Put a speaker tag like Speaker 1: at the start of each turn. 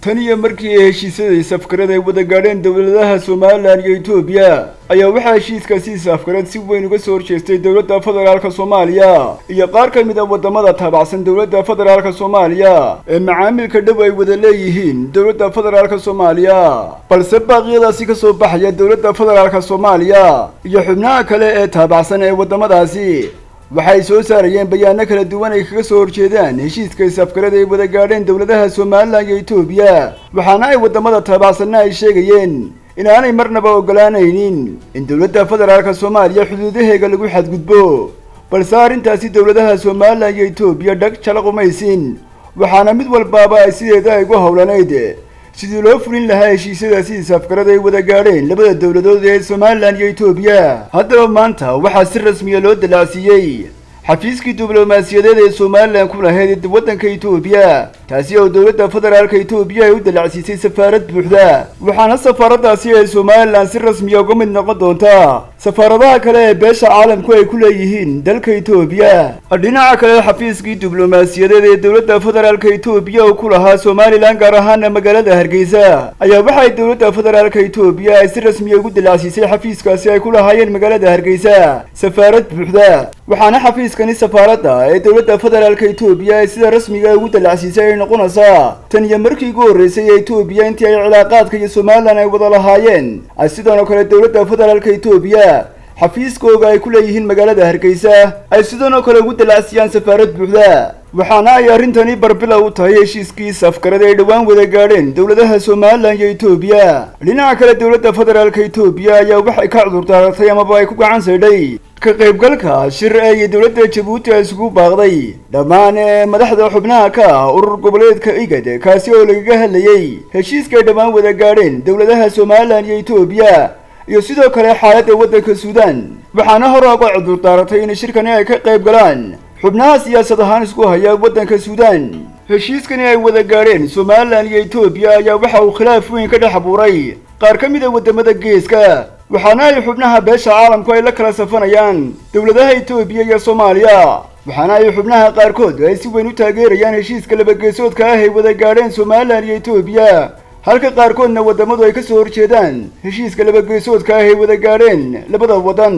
Speaker 1: tan iyo markii ay heshiisyadii safkarad ay wada gaadheen dowladaha somalilan iyo etoobiya ayaa waxaa heshiiskaasi safkarad si weyn uga soo horjeestay dowladda federaalka soomaaliya iyo qaar ka mid a waddamada taabacsan dowladda federaalka soomaaliya ee macaamilka dhow ay wada leeyihiin dowladda federaalka soomaaliya. Balse baaqyadaasi ka soo baxaya dowladda federaalka soomaaliya iyo xubnaha kale ee taabacsan ee waddamadaasi waxay soo saarayeen bayaano kala duwan ay kaga soo horjeedaan. Heshiiska safkarada ay wada gaadheen dowladaha somalilan iyo etoobiya waxaana ay waddamada taabacsanna ay sheegayeen inaanay marnaba ogolaanaynin in dowladda federaalka soomaaliya xuduudaheega lagu xadgudbo. Balse arrintaasi dowladaha somalilan iyo etoobiya dhag jala qumaysin. Waxaana mid walbaaba ay sideeda ay ugu howlanayd sidii loo fulin lahaa heshiisyadaasi safkarada ay wada gaadheen labada dowladood ee somalilan iyo etoobiya haddaba maanta waxaa si rasmiya loo dallacsiiyey xafiiskii diblomaasiyadeed ee somalilan ku lahayd waddanka etoobiya taasi oo dowladda federaalka etoobiya ay u dallacsiisay safaarad buuxda waxaana safaaraddaasi ee somalilan si rasmiya uga mid noqon doonta safaaradaha kale ee beesha caalamku ay ku leeyihiin dalka etoobiya dhinaca kale xafiiskii diblomaasiyadeed ee dowladda federaalka etoobiya oo ku lahaa somalilan gaar ahaana magaalada hargeysa ayaa waxay dowladda federaalka etoobiya ay si rasmiya ugu dallacsiisay xafiiskaasi ay ku lahaayeen magaalada hargeysa safaarad buuxda waxaana xafiiskani safaaradda ee dowladda federaalka etoobiya ay sida rasmiga ugu dallacsiisay ay noqonaysaa tan iyo markii ugu horreysay ee etoobiya intii ay cilaaqaadka iyo somalilan ay wada lahaayeen ay sidan oo kale dowladda federaalka etoobiya xafiiskooga ay ku leeyihiin magaalada hargeysa ay sidan oo kale ugu dallacsiiyaan safaarad buuxda. Waxaana ay arrintani barbilow u tahay heshiiskii safkarada ay dhowaan wada gaadheen dowladaha somalilan iyo etoobiya dhinaca kale dowladda federaalka etoobiya ayaa waxay ka cudurdaaratay amaba ay ku gacan saydhay. Ka qaybgalka shir ee dowladda jabuuti ay isugu baaqday. Dhammaan ee madaxda xubnaha ka ah urur goboleedka igad kaasi oo lagaga hadlayey heshiiska ay dhammaan wada gaadheen dowladaha somalilan iyo etoobiya iyo sidoo kale xaaladda waddanka suudaan. Waxaana hore uga cudurdaaratay in shirkani ay ka qayb galaan xubnaha siyaasad ahaan isku haya waddanka suudaan. Heshiiskani ay wada gaadheen somalilan iyo etoobiya ayaa waxa uu khilaaf weyn ka dhex abuuray. Qaar ka mid a waddamada geeska waxaana ay xubnaha beesha caalamku ay la kala safanayaan dowladaha etoobiya iyo soomaaliya. Waxaana ay xubnaha qaarkood ay si weyn u taageerayaan heshiiska labageesoodka ah ay wada gaadheen somalilan iyo etoobiya halka qaarkoodna waddamadu ay ka soo horjeedaan heshiiska labageesoodka ah ay wada gaadheen labada waddan